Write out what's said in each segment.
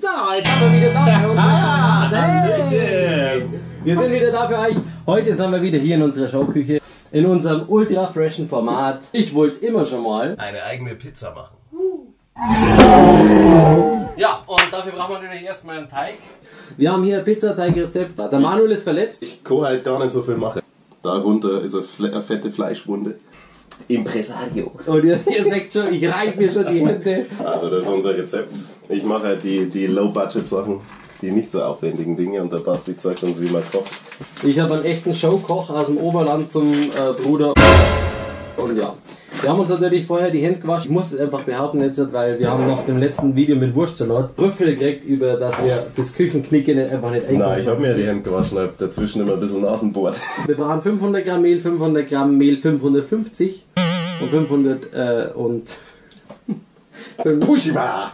So, jetzt sind wir wieder da für Ah! Hallöchen. Wir sind wieder da für euch. Heute sind wir wieder hier in unserer Showküche. In unserem ultra freshen Format. Ich wollte immer schon mal. Eine eigene Pizza machen. Ja, und dafür brauchen wir natürlich erstmal einen Teig. Wir haben hier ein Pizzateigrezept. Der Manuel ist verletzt. Ich kann halt gar nicht so viel machen. Darunter ist eine, eine fette Fleischwunde. Impresario. Und ihr, ihr seht schon, ich reib mir schon die Hände. Also das ist unser Rezept. Ich mache halt die, die Low-Budget-Sachen, die nicht so aufwendigen Dinge und der Basti zeigt uns, wie man kocht. Ich habe einen echten Showkoch aus dem Oberland zum äh, Bruder. Und ja, wir haben uns natürlich vorher die Hände gewaschen. Ich muss es einfach behaupten jetzt, weil wir haben nach dem letzten Video mit Wurstsalat Rüffel gekriegt, über dass wir das Küchenknicke nicht einfach nicht Nein, ich habe mir die Hände gewaschen, habe dazwischen immer ein bisschen Nasenbohrt. Wir brauchen 500 Gramm Mehl, 500 Gramm Mehl, 550 und 500 äh, und Pushima!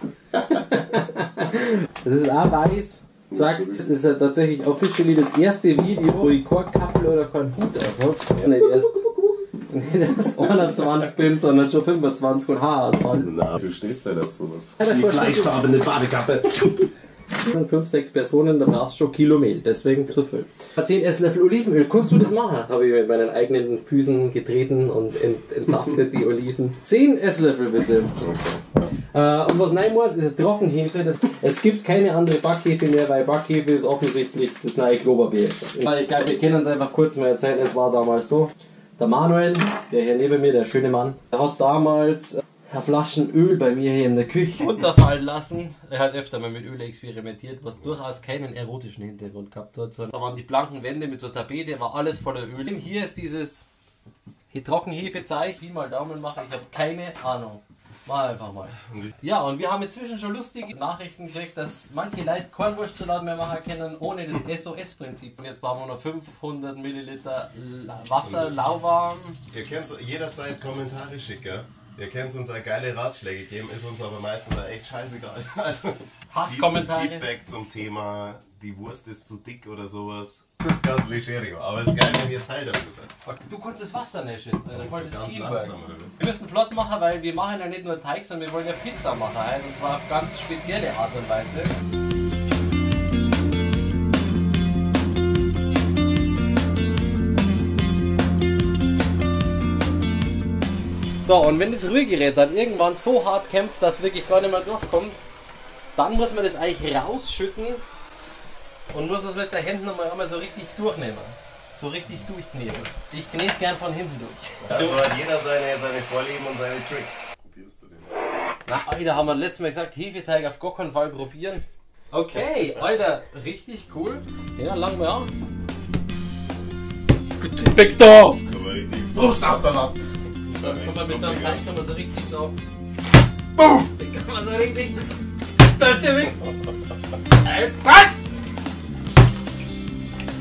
das ist auch weiß. Zack, das ist ja tatsächlich officially das erste Video, wo ich kein Kappel oder kein Hut auf habe. Nicht erst, nicht erst 21 bin, sondern schon 25 und Haarausfall. Na, du stehst halt auf sowas. Das Die fleischfarbene Badekappe. Und 5, 6 Personen, da brauchst du schon Kilo Mehl, deswegen so viel. 10 Esslöffel Olivenöl, kannst du das machen? Habe ich mit meinen eigenen Füßen getreten und ent, entsaftet die Oliven. 10 Esslöffel bitte. Äh, und was nein muss, ist Trockenhefe. Das, es gibt keine andere Backhefe mehr, weil Backhefe ist offensichtlich das neue jetzt. Weil Ich glaube, wir können es einfach kurz mal erzählen. Es war damals so. Der Manuel, der hier neben mir, der schöne Mann, der hat damals äh, eine Flaschen Öl bei mir hier in der Küche Runterfallen lassen. Er hat öfter mal mit Öl experimentiert, was durchaus keinen erotischen Hintergrund gehabt hat. Sondern da waren die blanken Wände mit so Tapete, war alles voller Öl. Hier ist dieses hier Trockenhefezeig. Wie mal Daumen machen, ich habe keine Ahnung. Mal einfach mal. Ja, und wir haben inzwischen schon lustige Nachrichten gekriegt, dass manche Leute kein Wurstsalat mehr machen können ohne das SOS-Prinzip. Und jetzt brauchen wir noch 500 Milliliter Wasser, lauwarm. Ihr könnt jederzeit Kommentare schicken. Ihr könnt uns auch geile Ratschläge geben, ist uns aber meistens echt scheißegal. Also Hasskommentare. Feedback zum Thema, die Wurst ist zu dick oder sowas. Das ist ganz legerio. Aber es ist geil, wenn ihr Teil dafür seid. Du kannst das Wasser nicht schütten, dann wollen das Teamwork. langsam? Wir müssen flott machen, weil wir machen ja nicht nur Teig, sondern wir wollen ja Pizza machen. Halt, und zwar auf ganz spezielle Art und Weise. So, und wenn das Rührgerät dann irgendwann so hart kämpft, dass wirklich gar nicht mehr durchkommt, dann muss man das eigentlich rausschütten und muss es mit der Hand nochmal einmal so richtig durchnehmen. So richtig durchkneten. Ich knete gern von hinten durch. Also hat jeder seine, seine Vorlieben und seine Tricks. Probierst du den mal? Na, Alter, haben wir letztes Mal gesagt, Hefeteig auf gar keinen Fall probieren. Okay, Alter, richtig cool. Ja, lang mal an. Big da! Kann man richtig Brust auslassen. Kann man mit so einem Teig man so richtig so. Boom! Den kann man so richtig. Lass dir weg! Ey, Was?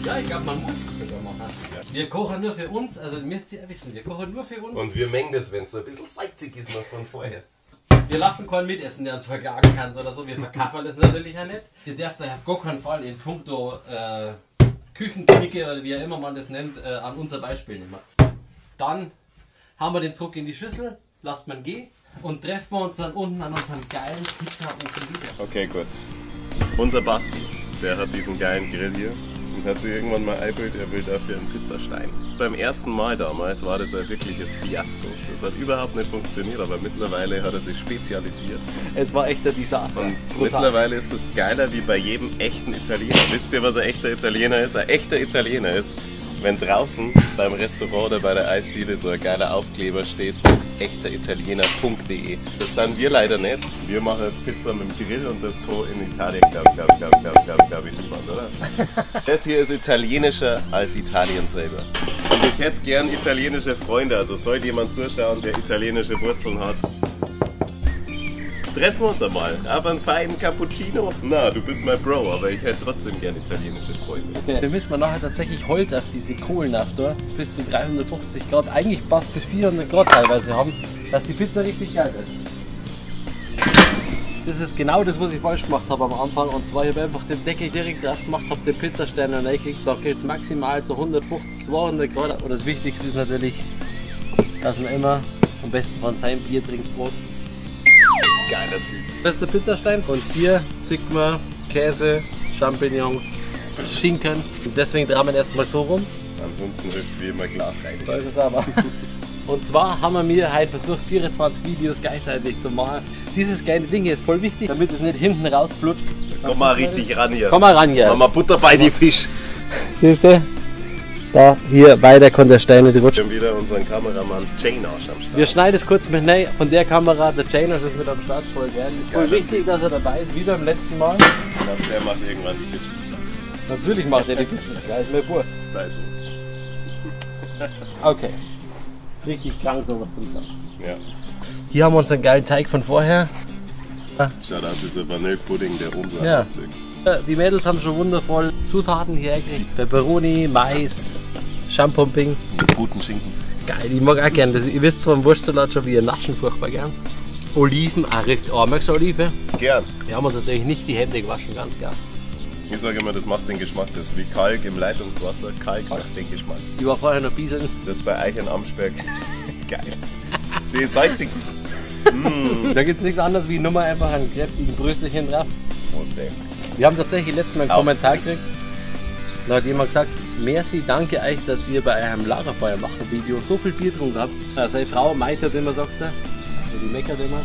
Ja, ich glaube, man muss es sogar machen. Wir kochen nur für uns, also müsst ihr ja wissen, wir kochen nur für uns. Und wir mengen das, wenn es ein bisschen salzig ist noch von vorher. Wir lassen keinen mitessen, der uns verklagen kann oder so. Wir verkaffern das natürlich auch nicht. Ihr dürft euch auf gar keinen Fall in puncto äh, Küchenknicke oder wie auch immer man das nennt, äh, an unser Beispiel nehmen. Dann haben wir den Druck in die Schüssel, lasst man gehen und treffen wir uns dann unten an unserem geilen Pizzaofen wieder. Okay, gut. Unser Basti, der hat diesen geilen Grill hier und hat sich irgendwann mal eingebildet, er will dafür einen Pizzastein. Beim ersten Mal damals war das ein wirkliches Fiasko. Das hat überhaupt nicht funktioniert, aber mittlerweile hat er sich spezialisiert. Es war echt ein Desaster. Und mittlerweile ist es geiler wie bei jedem echten Italiener. Wisst ihr, was ein echter Italiener ist? Ein echter Italiener ist, wenn draußen beim Restaurant oder bei der Eisdiele so ein geiler Aufkleber steht, echteritaliener.de. Das sind wir leider nicht. Wir machen Pizza mit dem Grill und das Co. in Italien, glaube ich, glaube ich, glaube ich, glaube ich, glaube ich, glaube ich, niemand, oder? Das hier ist italienischer als Italien selber. Und ich hätte gern italienische Freunde, also soll jemand zuschauen, der italienische Wurzeln hat. Treffen wir uns einmal. Aber einen feinen Cappuccino? Na, du bist mein Bro, aber ich hätte trotzdem gern italienische Freunde. Wir müssen wir nachher tatsächlich Holz auf diese Kohlen auf da, bis zu 350 Grad, eigentlich fast bis 400 Grad teilweise haben, dass die Pizza richtig geil ist. Das ist genau das, was ich falsch gemacht habe am Anfang. Und zwar, ich habe einfach den Deckel direkt drauf gemacht, habe den Pizzastern reingekriegt. Da geht es maximal zu 150, 200 Grad. Und das Wichtigste ist natürlich, dass man immer am besten von seinem Bier trinkt. Prost. Geiler Typ. Das ist der Pizzastein. Und hier sieht man Käse, Champignons, Schinken. Und deswegen drehen wir erstmal so rum. Ansonsten hilft wie immer Glas rein. Da ist es aber. Und zwar haben wir mir halt versucht, 24 Videos gleichzeitig zu machen. Dieses kleine Ding hier ist voll wichtig, damit es nicht hinten rausflutscht. Komm mal richtig ran hier. Komm mal ran hier. Mach mal Butter bei die Fisch. Siehst du? Da, hier, weiter konnte der Stein nicht Wir rutschen. haben wieder unseren Kameramann Jane Arsch am Start. Wir schneiden es kurz mit rein von der Kamera. Der Janos ist mit am Start voll gern. Ist voll wichtig, dass er dabei ist, wie beim letzten Mal. Ich glaub, der macht irgendwann die Bitches. Natürlich macht er die Business, geil, ist mir pur. Style so. Okay. Richtig krank sowas drin sein. Ja. Hier haben wir unseren geilen Teig von vorher. Schaut aus wie so ein Vanillepudding, der oben Ja. Äh, Die Mädels haben schon wundervoll Zutaten hergekriegt. Peperoni, Mais, Champomping. Mit guten Schinken. Geil, ich mag auch gern. Das, ihr wisst vom Wurstsalat schon, wie ihr naschen furchtbar gern. Oliven, auch richtig. Oh, magst du Olive? Gern. Wir haben uns natürlich nicht die Hände gewaschen, ganz klar. Ich sage immer, das macht den Geschmack. Das ist wie Kalk im Leitungswasser. Kalk macht den Geschmack. Ich war vorher noch bieseln. Das ist bei euch in Amsberg. Geil. Schön salzig. Da gibt es nichts anderes wie Nummer einfach einen kräftigen Brösterchen drauf. Prost, ey. Wir haben tatsächlich letztes Mal einen. Kommentar gekriegt. Da hat jemand gesagt, merci, danke euch, dass ihr bei eurem Lagerfeuer machen Video so viel Bier getrunken habt. Äh, Seine Frau Maite hat immer gesagt, er, also die meckert immer,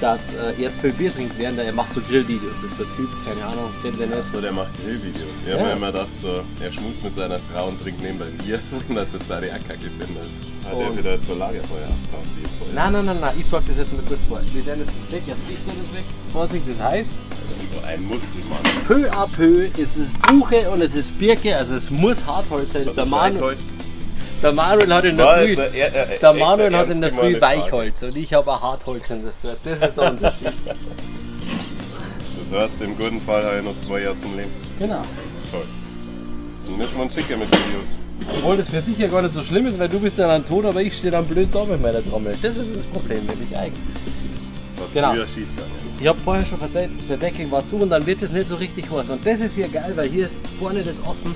dass äh, ihr jetzt viel Bier trinkt, während er macht so Grillvideos. Das ist so ein Typ, keine Ahnung, kennt ihr nicht. So, der macht Grillvideos. Ich habe Ja. mir immer gedacht, so, er schmust mit seiner Frau und trinkt nebenbei Bier. Und hat das da die Kacke findet. Hat er wieder zur Lagerfeuer abgehauen. Nein, nein, nein, nein, ich zeig das jetzt mal kurz vor. Wir werden jetzt weg, das Licht ist weg. Vorsicht, das heißt, Das ist so ein Muskelmann. peu à peu ist es Buche und es ist Birke, also es muss Hartholz sein. Der, ist Manu, Weichholz? der Manuel hat in der Früh... ein eher- äh, Der Manuel hat in der Früh. Weichholz und ich habe ein Hartholz in der Früh. Das ist der Unterschied. Das heißt, im guten Fall habe ich noch zwei Jahre zum Leben. genau. Toll. Dann müssen wir uns schicken mit Videos. Obwohl das für dich ja gar nicht so schlimm ist, weil du bist ja dann tot, aber ich stehe dann blöd da mit meiner Trommel. Das ist das Problem nämlich eigentlich. Was Genau. früher schief gegangen Ich habe vorher schon erzählt, der Deckel war zu und dann wird es nicht so richtig heiß. Und das ist hier geil, weil hier ist vorne das offen.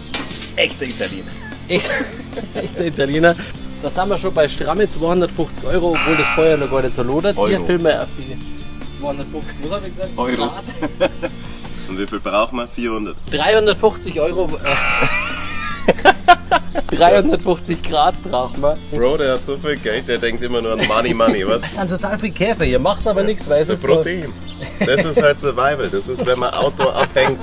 Echter Italiener. Echt, echter Italiener. Da sind wir schon bei stramme 250 Euro, obwohl das Feuer noch gar nicht so lodert. Hier Euro. filmen wir auf die 250, was habe ich gesagt? Euro. Und wie viel brauchen wir? 400. 350 Euro. Äh, 350 Grad brauchen wir. Bro, der hat so viel Geld, der denkt immer nur an Money, Money. Was? Das sind total viele Käfer hier, macht aber nichts, weil es Das ist ist so, Protein. Das ist halt Survival. Das ist, wenn man Outdoor abhängt.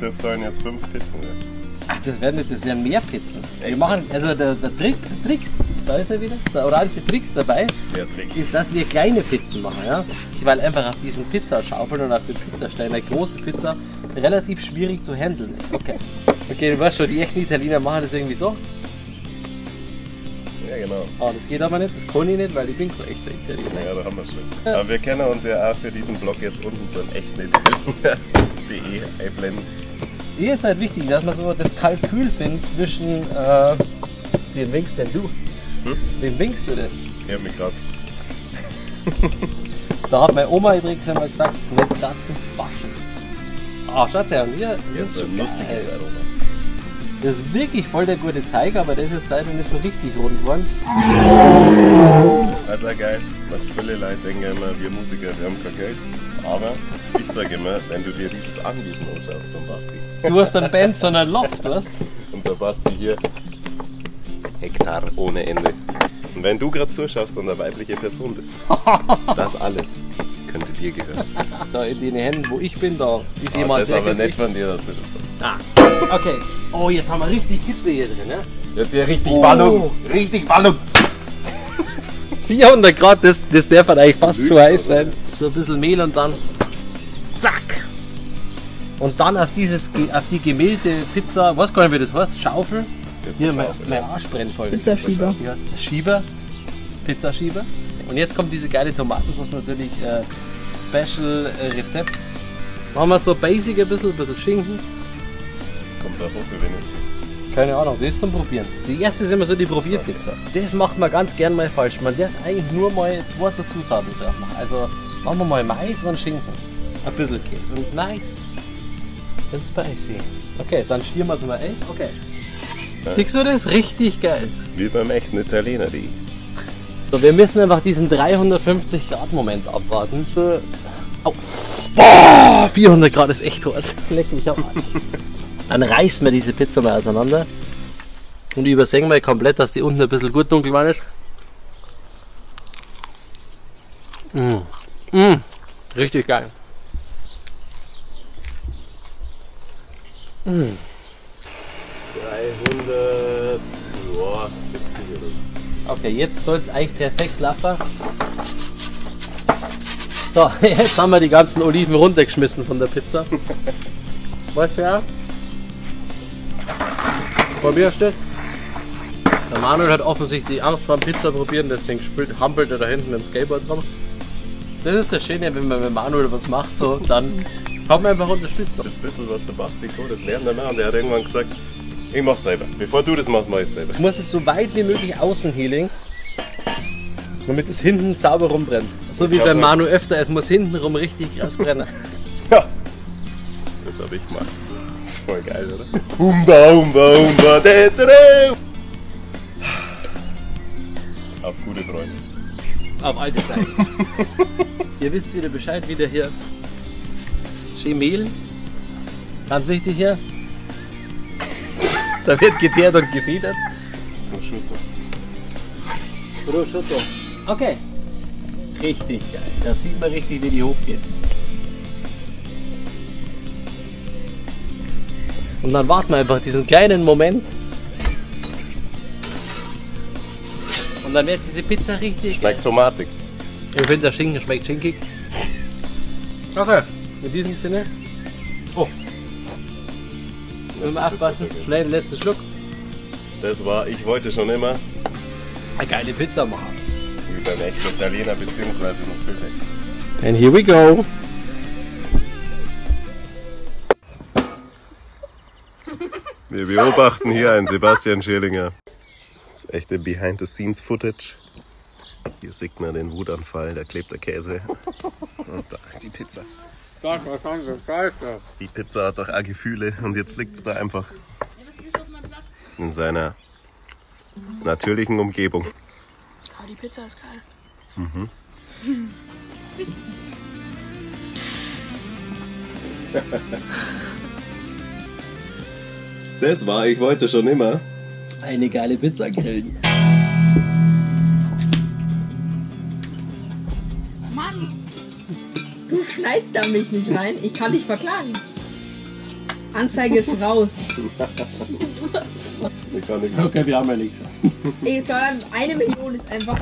Das sollen jetzt fünf Pizzen werden. Ach, das werden nicht, das werden mehr Pizzen. Wir machen, also der, der Trick, der Tricks, da ist er wieder, der orange Tricks dabei, Der Trick. ist, dass wir kleine Pizzen machen, ja. Weil einfach auf diesen Pizzaschaufeln und auf den Pizzastein eine große Pizza relativ schwierig zu handeln ist. Okay. Okay, du weißt schon, die echten Italiener machen das irgendwie so. Ja, genau. Ah, das geht aber nicht, das kann ich nicht, weil ich bin kein echter Italiener. Ja, da haben wir schon. Aber wir können uns ja auch für diesen Blog jetzt unten so einen echten Italiener.de einblenden. Hier ist halt wichtig, dass man so das Kalkül findet zwischen, äh, wem winkst denn du? Hm? Wem winkst du denn? Ich hab mich kratzt. Da hat meine Oma übrigens immer gesagt, nicht kratzen, waschen. Ah, schaut her, hier, das Jetzt ist so ein lustiges. Aroma. Das ist wirklich voll der gute Teig, aber der ist jetzt leider nicht so richtig rund geworden. Das ist auch geil. Was viele Leute denken immer, wir Musiker, wir haben kein Geld. Aber ich sage immer, wenn du dir dieses Anwesen anschaust von Basti Du hast dann Band, sondern Loft, du hast. und der Basti hier Hektar ohne Ende. Und wenn du gerade zuschaust und eine weibliche Person bist, das alles könnte dir gehören. Da in den Händen, wo ich bin, da ist Aber jemand das ist aber nicht von dir, dass du das sagst. Ah, okay. Oh, jetzt haben wir richtig Hitze hier drin, ne? Jetzt hier richtig Oh. Ballung. Richtig Ballung. 400 Grad, das, das darf halt eigentlich fast zu heiß oder? sein. So ein bisschen Mehl und dann zack. Und dann auf, dieses, auf die gemälde Pizza, was gar nicht, wie das heißt, Schaufel. Hier, mein, mein Arsch brennt voll. Pizzaschieber. Wie heißt das? Schieber, Pizzaschieber. Und jetzt kommt diese geile Tomatensauce natürlich, äh, Special äh, Rezept. Machen wir so basic ein bisschen, ein bisschen Schinken. Kommt da hoch, wie wenn es. Keine Ahnung, das ist zum Probieren. Die erste ist immer so die Probierpizza. Das macht man ganz gern mal falsch. Man darf eigentlich nur mal zwei so Zutaten drauf machen. Also machen wir mal Mais und Schinken. Ein bisschen Käse und nice. Und spicy. Okay, dann stieren wir es mal ein. Okay. Siehst du das? Richtig geil. Wie beim echten Italiener, die. So, wir müssen einfach diesen 350 Grad Moment abwarten. Au. Boah, 400 Grad ist echt heiß. Leck mich am Arsch. Dann reißen wir diese Pizza mal auseinander und übersägen wir komplett, dass die unten ein bisschen gut dunkel war ist. Mm. Mm. Richtig geil. Mm. Okay, jetzt soll es eigentlich perfekt laufen. So, jetzt haben wir die ganzen Oliven runtergeschmissen von der Pizza. Weißt du ja? Probierst du? Der Manuel hat offensichtlich Angst vor dem Pizza probieren, deswegen hampelt er da hinten im Skateboard rum. Das ist das Schöne, wenn man mit Manuel was macht, so, dann kann man einfach unterstützen. Das bisschen, was der Basti kann, das lernt er. Und der hat irgendwann gesagt, ich mach's selber. Bevor du das machst, mach ich selber. Du musst es so weit wie möglich außen healing, damit es hinten sauber rumbrennt. So wie mal- Manu öfter, es muss hinten rum richtig krass brennen. Ja. Das hab ich gemacht. Das ist voll geil, oder? Humba, humba, humba, de, de, de. Auf gute Freunde. Auf alte Zeiten. Ihr wisst wieder Bescheid, wieder hier. Schön Mehl. Ganz wichtig hier. Da wird geteert und gefedert. Prosciutto. Prosciutto. Okay. Richtig geil. Da sieht man richtig, wie die hochgeht. Und dann warten wir einfach diesen kleinen Moment. Und dann wird diese Pizza richtig geil. Schmeckt tomatig. Ich finde, der Schinken schmeckt schinkig. Okay, in diesem Sinne. Oh. Wir aufpassen. Schnell den letzten Schluck. Das war, ich wollte schon immer, Eine geile Pizza machen. wie beim echten Italiener, beziehungsweise noch viel besser. And here we go. Wir beobachten hier einen Sebastian Schirlinger. Das ist echte Behind-the-Scenes-Footage. Hier sieht man den Wutanfall, da klebt der Käse. Und da ist die Pizza. Die Pizza hat doch auch Gefühle und jetzt liegt es da einfach in seiner natürlichen Umgebung. Oh, die Pizza ist geil. Das war, ich wollte schon immer. Eine geile Pizza grillen. Schneidest da mich nicht rein. Ich kann dich verklagen. Anzeige ist raus. Ich kann nicht Okay, wir haben ja nichts. Eine Million ist einfach